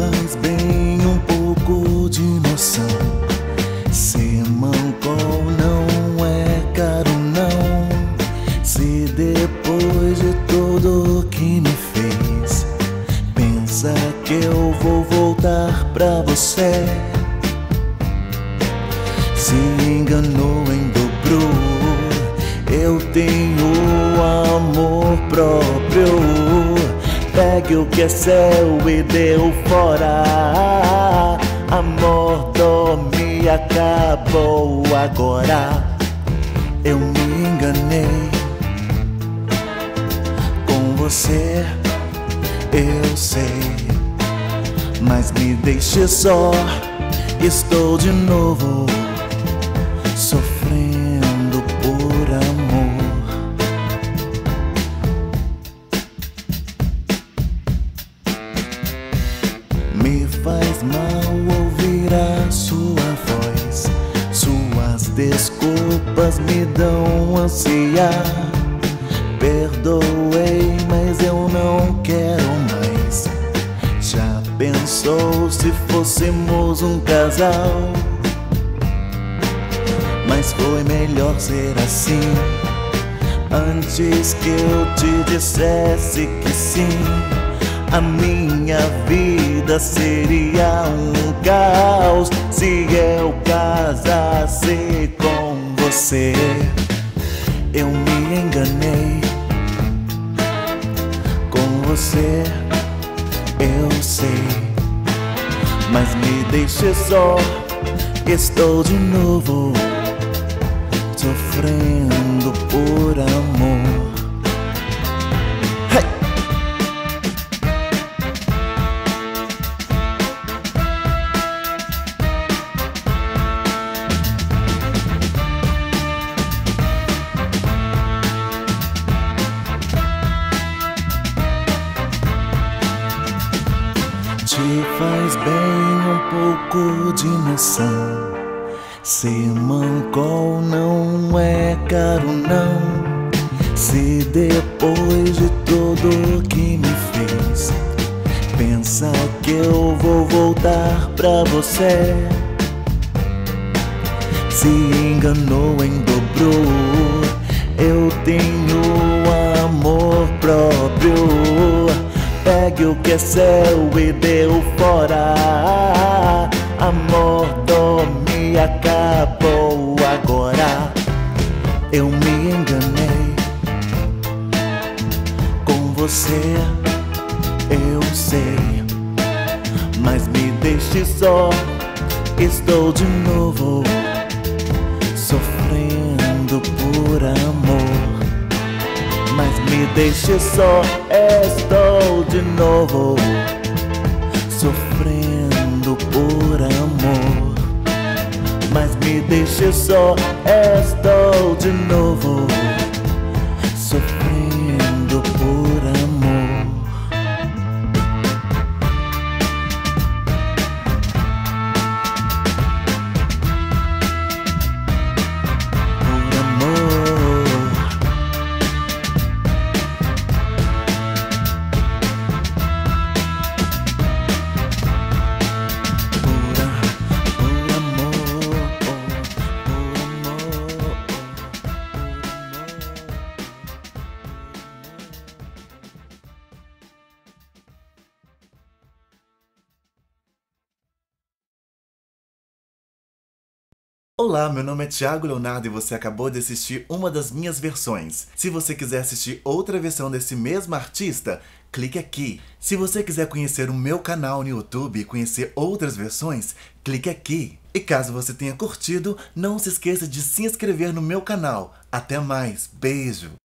faz bem um pouco de noção. Ser mancol não é caro, não. Se depois de tudo que me fez, pensa que eu vou voltar pra você. Se enganou em dobro, eu tenho amor próprio. Pegue o que é seu e deu fora. Amor dorme acabou agora. Eu me enganei com você, eu sei. Mas me deixe só, estou de novo sofrendo desculpas me dão ânsia. Perdoei, mas eu não quero mais. Já pensou se fôssemos um casal? Mas foi melhor ser assim. Antes que eu te dissesse que sim, a minha vida seria um caos se eu casasse com você. Eu me enganei com você, eu sei, mas me deixe só. Estou de novo sofrendo por amor. Te faz bem um pouco de noção. Ser mancol não é caro, não. Se depois de tudo que me fez, pensa que eu vou voltar pra você. Se enganou em dobro, eu tenho Seu e deu fora. Amor dorme acabou agora. Eu me enganei com você, eu sei. Mas me deixe só, estou de novo sofrendo por amor. Mas me deixe só, estou de novo sofrendo por amor. Mas me deixe só, estou de novo Olá, meu nome é Thiago Leonardo e você acabou de assistir uma das minhas versões. Se você quiser assistir outra versão desse mesmo artista, clique aqui. Se você quiser conhecer o meu canal no YouTube e conhecer outras versões, clique aqui. E caso você tenha curtido, não se esqueça de se inscrever no meu canal. Até mais, beijo!